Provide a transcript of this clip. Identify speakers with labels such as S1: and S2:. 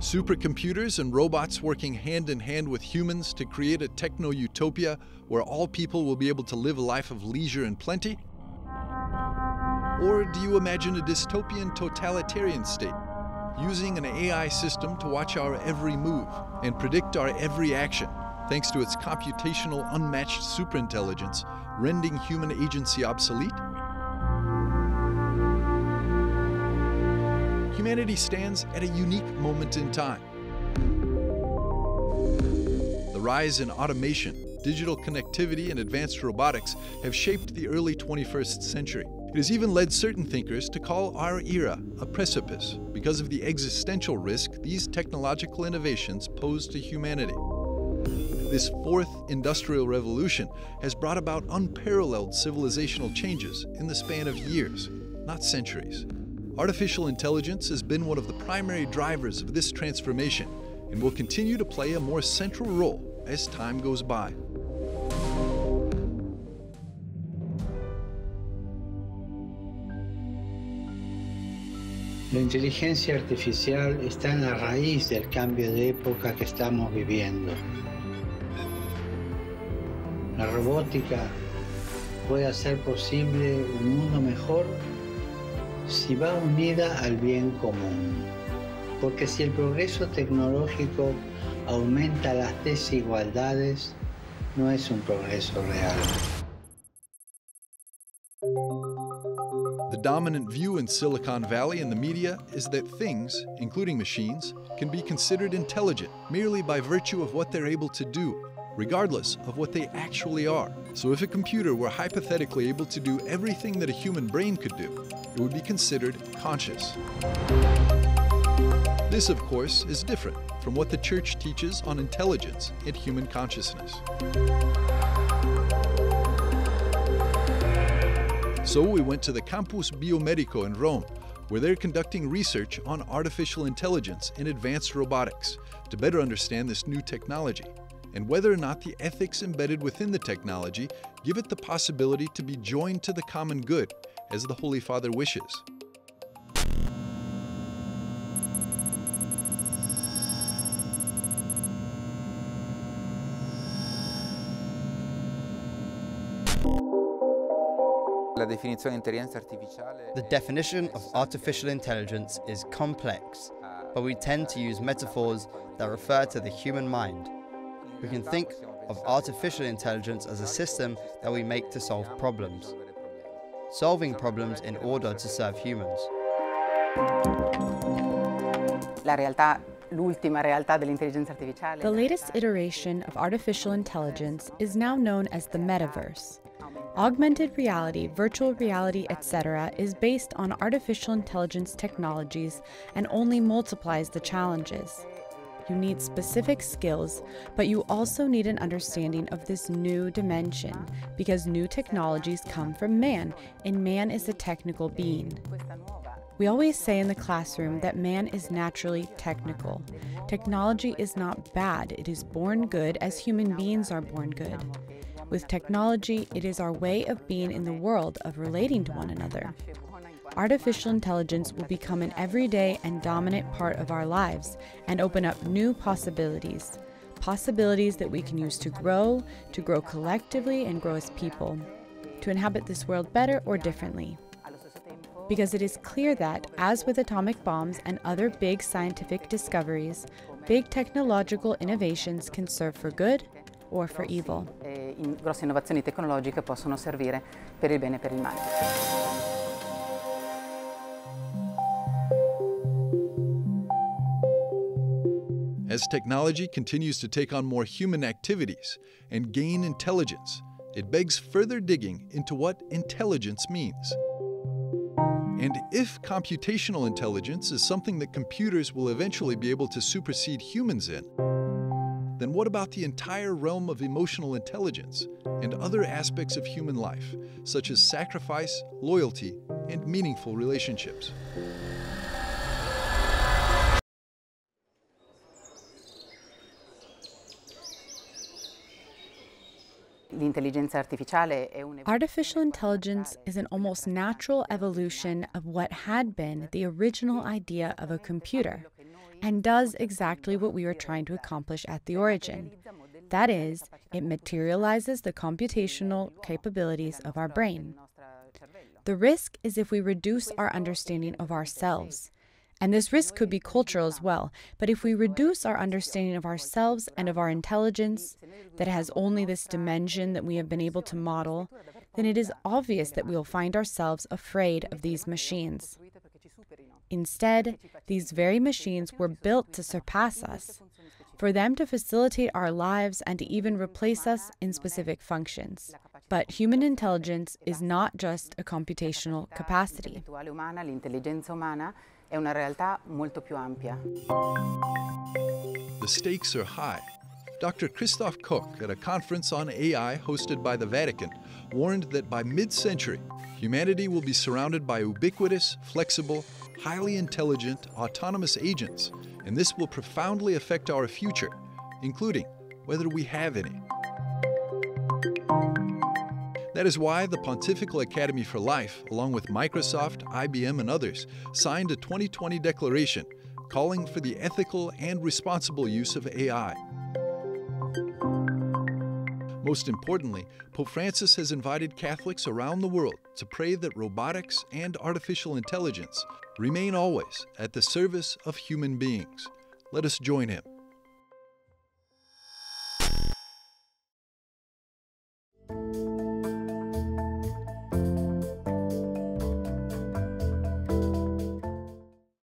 S1: Supercomputers and robots working hand in hand with humans to create a techno utopia where all people will be able to live a life of leisure and plenty? Or do you imagine a dystopian totalitarian state, using an AI system to watch our every move and predict our every action, thanks to its computational unmatched superintelligence, rendering human agency obsolete? Humanity stands at a unique moment in time. The rise in automation, digital connectivity, and advanced robotics have shaped the early 21st century. It has even led certain thinkers to call our era a precipice because of the existential risk these technological innovations pose to humanity. This fourth industrial revolution has brought about unparalleled civilizational changes in the span of years, not centuries. Artificial intelligence has been one of the primary drivers of this transformation and will continue to play a more central role as time goes by.
S2: La inteligencia artificial está en la raíz del cambio de época que estamos viviendo. La robótica puede hacer posible un mundo mejor si va unida al bien común. Porque si el progreso tecnológico aumenta las desigualdades, no es un progreso real.
S1: The dominant view in Silicon Valley and the media is that things, including machines, can be considered intelligent merely by virtue of what they're able to do, regardless of what they actually are. So if a computer were hypothetically able to do everything that a human brain could do, it would be considered conscious. This, of course, is different from what the Church teaches on intelligence and human consciousness. So we went to the Campus Biomedico in Rome, where they're conducting research on artificial intelligence and advanced robotics to better understand this new technology and whether or not the ethics embedded within the technology give it the possibility to be joined to the common good as the Holy Father wishes.
S3: The definition of artificial intelligence is complex, but we tend to use metaphors that refer to the human mind. We can think of artificial intelligence as a system that we make to solve problems, solving problems in order to serve humans.
S4: La realtà l'ultima realtà dell'intelligenza artificiale.
S5: The latest iteration of artificial intelligence is now known as the metaverse. Augmented reality, virtual reality, etc., is based on artificial intelligence technologies and only multiplies the challenges. You need specific skills, but you also need an understanding of this new dimension because new technologies come from man, and man is a technical being. We always say in the classroom that man is naturally technical. Technology is not bad, it is born good as human beings are born good. With technology, it is our way of being in the world, of relating to one another. Artificial intelligence will become an everyday and dominant part of our lives and open up new possibilities. Possibilities that we can use to grow, to grow collectively and grow as people, to inhabit this world better or differently. Because it is clear that, as with atomic bombs and other big scientific discoveries, big technological innovations can serve for good or for evil.
S4: Eh, in grosse innovazioni tecnologiche possono servire per il bene e per il male.
S1: As technology continues to take on more human activities and gain intelligence, it begs further digging into what intelligence means. And if computational intelligence is something that computers will eventually be able to supersede humans in, then what about the entire realm of emotional intelligence and other aspects of human life, such as sacrifice, loyalty, and meaningful relationships?
S5: Artificial intelligence is an almost natural evolution of what had been the original idea of a computer. and does exactly what we were trying to accomplish at the origin. That is, it materializes the computational capabilities of our brain. The risk is if we reduce our understanding of ourselves. And this risk could be cultural as well. But if we reduce our understanding of ourselves and of our intelligence, that has only this dimension that we have been able to model, then it is obvious that we will find ourselves afraid of these machines. Instead, these very machines were built to surpass us, for them to facilitate our lives and to even replace us in specific functions. But human intelligence is not just a computational capacity.
S1: The stakes are high. Dr. Christof Koch, at a conference on AI hosted by the Vatican, warned that by mid century, humanity will be surrounded by ubiquitous, flexible, highly intelligent, autonomous agents, and this will profoundly affect our future, including whether we have any. That is why the Pontifical Academy for Life, along with Microsoft, IBM, and others, signed a 2020 declaration calling for the ethical and responsible use of AI. Most importantly, Pope Francis has invited Catholics around the world to pray that robotics and artificial intelligence remain always at the service of human beings. Let us join him